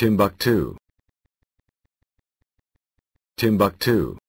Timbuktu. Timbuktu.